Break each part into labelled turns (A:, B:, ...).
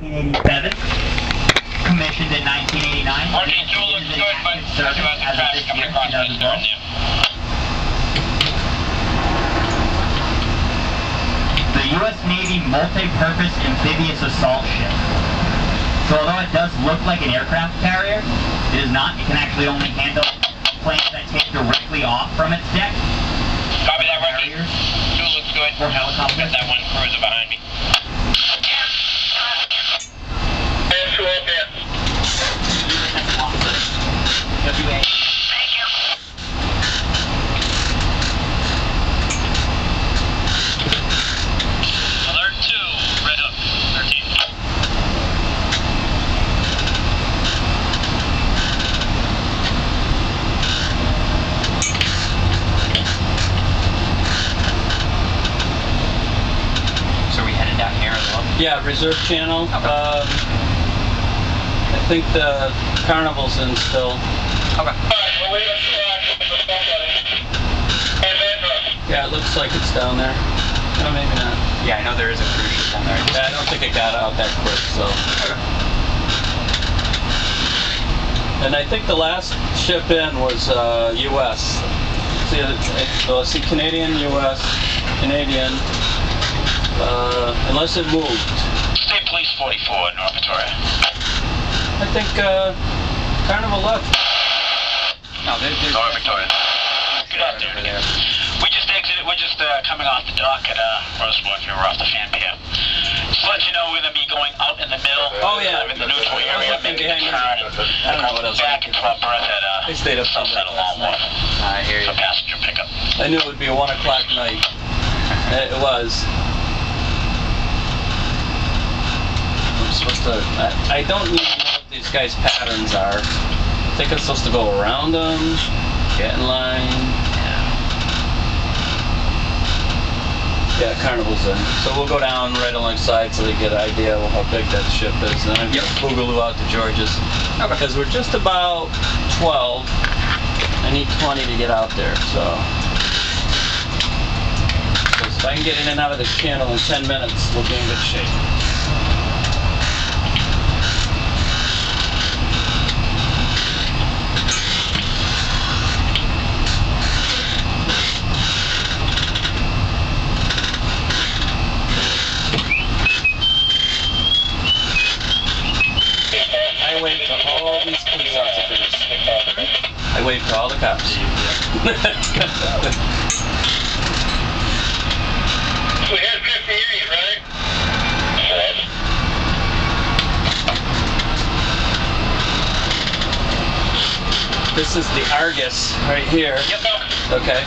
A: 1987. Commissioned in 1989.
B: Fourteen two looks good, but
A: active
B: two
A: service
B: other
A: as of
B: traffic
A: this
B: coming across this
A: 2012. The U.S. Navy multi-purpose amphibious assault ship. So although it does look like an aircraft carrier, it is not. It can actually only handle planes that take directly off from its deck,
B: Copy that, Rocky. Two looks good.
A: or helicopters.
B: Got that one cruiser behind me.
A: WA.
B: Alert two, Red Hook, thirteen.
C: So we headed down here as well?
D: Yeah, reserve channel.
C: Okay.
D: Um, I think the carnival's in still.
C: Okay.
D: Yeah, it looks like it's down there. No, maybe not.
C: Yeah, I know there is a cruise ship down there.
D: Yeah, I don't think it got out that quick, so. And I think the last ship in was uh, U.S. See, it- it- so see Canadian, U.S., Canadian, uh, unless it moved.
B: State Police forty-four, North Victoria.
D: I think uh, Carnival left.
C: No, there, there's
B: North Victoria. Good afternoon again. We just exited, we're just uh, coming off the dock at uh, here. we're off the fan pier. Just to let you know, we're gonna be going out in the middle.
D: Oh, yeah.
B: In the neutral
D: I
B: area, making a turn
D: I don't know what else
B: back into our berth at uh,
D: I stayed up till
B: Sunset
D: late
B: Along
D: last
B: Wharf.
C: I hear you.
B: For passenger pickup.
D: I knew it would be a one o'clock night. It was. I'm supposed to. I, I don't even know what these guys' patterns are. I think I'm supposed to go around them, get in line. Yeah, Carnival's in. So we'll go down right alongside so they get an idea of how big that ship is. And then I'm gonna boogaloo out to George's. Because we're just about 12. I need 20 to get out there, so. So if I can get in and out of this channel in 10 minutes, we'll be in good shape. I wave to all these police officers. I wave to all the cops.
B: We had fifty-eight, right?
D: This is the Argus right here.
B: Yep.
D: Okay.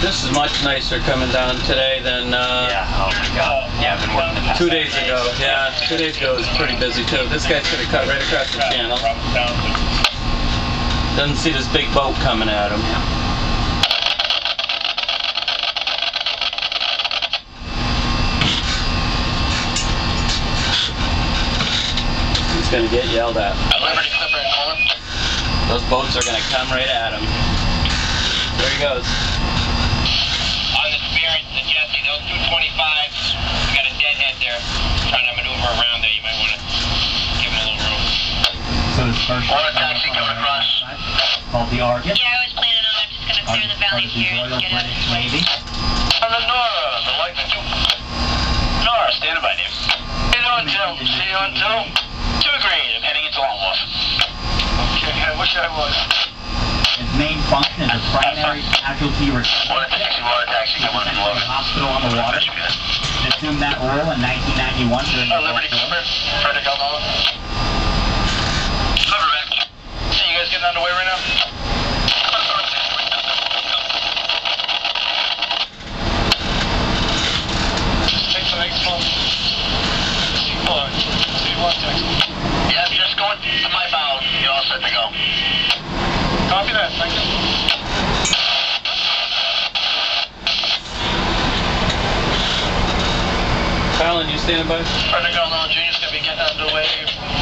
D: This is much nicer coming down today than uh,
C: Yeah, oh my god. Yeah, I've been working the past
D: two days ago. Yeah, two days ago was pretty busy too. This guy's gonna cut right across the channel. Doesn't see this big boat coming at him. He's gonna get yelled at.
B: Liberty Clipper and Colin.
D: Those boats are gonna come right at him. There he goes.
B: On the Spirit and Jesse, those two twenty-fives, we got a deadhead there trying to maneuver around there. You might want to give him a little room.
A: So this first
B: Water taxi coming across.
A: called the Argus.
E: Yeah, I was planning on, I'm just gonna clear the valley
A: of the
E: here and
A: Royal
E: get out of
A: British. Navy.
B: On the Nora, the Lightning Two. Nora, standing by, Dave. Hey, doing, Joe? See you on two? Two agreed. I'm heading into Long Okay, I wish I was.
A: Its main function is a primary casualty response.
B: Water taxi, water taxi, come on in, load.
A: Hospital on the water. It assumed that role in 1991 during the
B: Oh, Liberty
A: Gulf War.
B: Clipper, Frederick Elmore. Clipper back. See you guys getting underway right now? Take the next one. Hold on. See you want text. Yeah, just going to my bow. You're all set to go. Copy that. Thank you.
D: Colin, you standing by?
B: Frederick Elmore Jr. is going to be getting underway.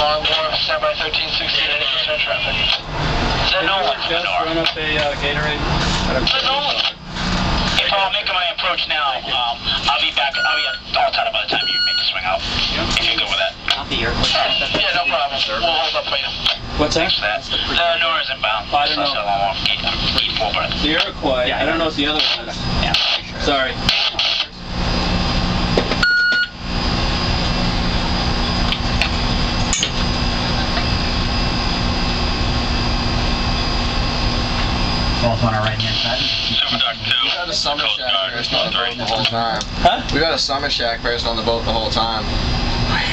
B: Long Wharf, standby 1316, any concern traffic. Is that
D: Did
B: no one?
D: just run up a uh, Gatorade?
B: Is that no one? approach now. Um, I'll be back. I'll be at all tied up by the time you make the swing out. If you're good with that.
C: Not the airport.
B: Yeah, no problem. We'll hold up later.
D: What's that?
B: Thanks for that. The Nora's inbound.
D: I don't
B: So,
D: know.
B: Gate, gate.
D: The Iroquois.
C: Yeah,
D: I don't know what the other one is.
C: Yeah, sure.
D: Sorry.
A: Both on our right hand side.
B: Super Duck 2.
F: We got a summer shack person on the boat the whole time.
D: Huh?
F: We got a summer shack person on the boat the whole time.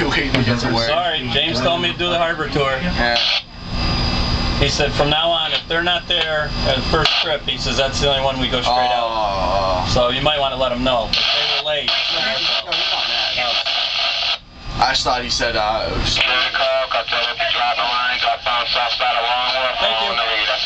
F: Waiting to get to work.
D: Sorry, James told me to do the harbor tour.
F: Yeah.
D: He said from now on, if they're not there at the first trip, he says that's the only one we go straight out.
F: Oh.
D: So you might want to let them know. If they were late.
F: I just thought he said, uh, it was
B: Clear the call, got the other driving line, got bound south side of Long Wharf.
D: Thank you.
B: following the leader.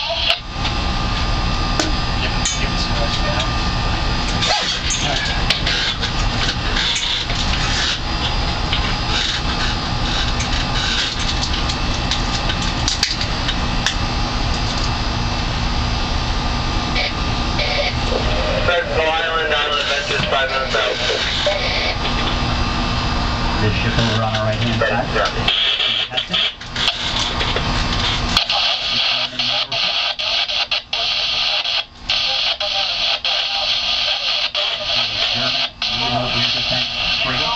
B: Federal Island, Island Adventures, five minutes out.
A: This ship over on our right hand side. That's it. German U-boat rear defense frigate.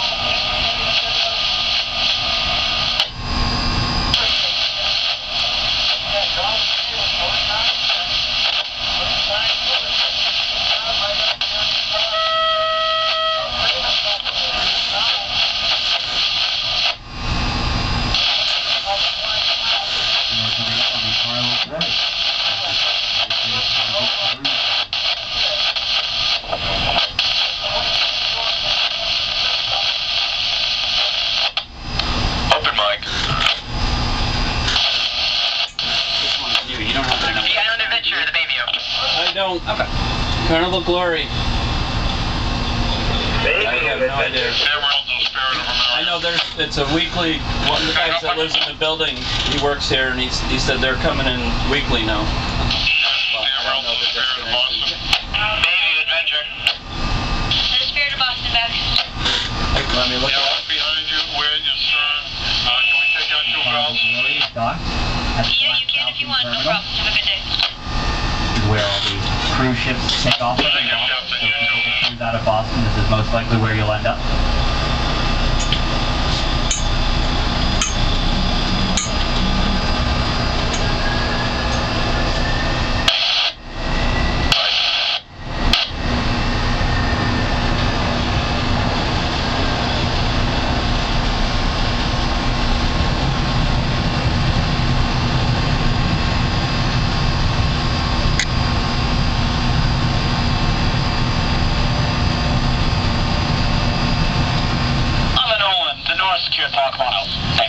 A: And we're coming up on the Carlos Road.
B: Open mic.
C: This one's new. You don't have to know.
B: The Island Adventure, the baby.
D: I don't.
C: Okay.
D: Carnival Glory. I have no idea.
B: Farewell to the spirit of America.
D: I know there's. It's a weekly. One of the guys that lives in the building, he works here, and he's, he said they're coming in weekly now. Well, I don't know the destination.
B: Baby Adventure.
E: The spirit of Boston back.
D: Hey, Let me look it up.
B: behind you, where you stern. Uh, can we take out two
A: Carnival Glory is docked at the
E: Yeah, you can if you want. No problem. Have a good day.
A: Where all the cruise ships take off. from
B: Thank you,
A: Boston.
B: Captain.
A: So if you take a cruise out of Boston, this is most likely where you'll end up.
G: ask you Talk miles.